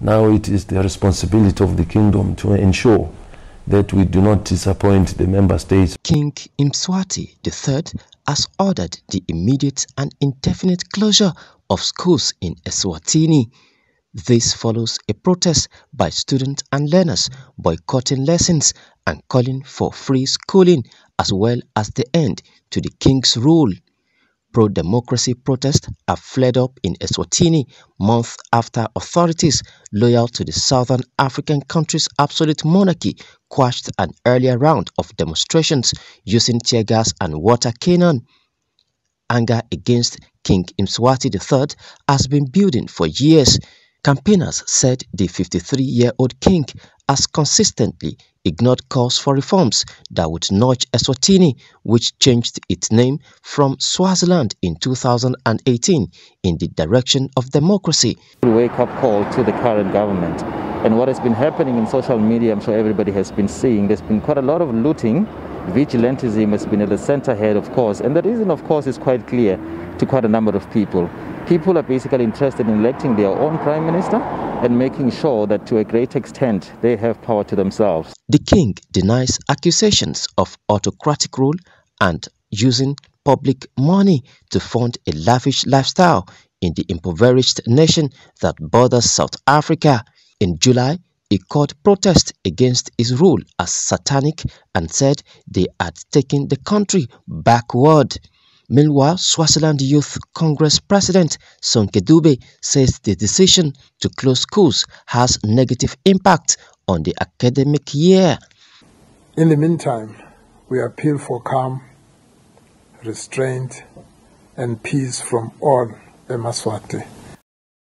Now it is the responsibility of the kingdom to ensure that we do not disappoint the member states. King Mswati III has ordered the immediate and indefinite closure of schools in Eswatini. This follows a protest by students and learners boycotting lessons and calling for free schooling as well as the end to the king's rule. Pro-democracy protests have flared up in Eswatini months after authorities loyal to the southern African country's absolute monarchy quashed an earlier round of demonstrations using tear gas and water cannon. Anger against King Mswati III has been building for years. Campaigners said the 53-year-old king has consistently ignored calls for reforms that would nudge Eswatini, which changed its name from Swaziland in 2018, in the direction of democracy. Wake-up call to the current government. And what has been happening in social media, I'm sure everybody has been seeing, there's been quite a lot of looting. Vigilantism has been at the center head, of course. And the reason, of course, is quite clear to quite a number of people. People are basically interested in electing their own prime minister and making sure that to a great extent they have power to themselves. The king denies accusations of autocratic rule and using public money to fund a lavish lifestyle in the impoverished nation that borders South Africa. In July, he called protests against his rule as satanic and said they had taken the country backward. Meanwhile, Swaziland Youth Congress President Sonke Dube says the decision to close schools has negative impact on the academic year. In the meantime, we appeal for calm, restraint, and peace from all Emaswati.